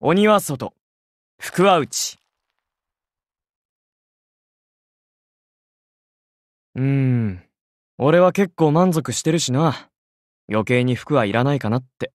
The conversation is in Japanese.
鬼は外、福は内。うーん。俺は結構満足してるしな。余計に服はいらないかなって。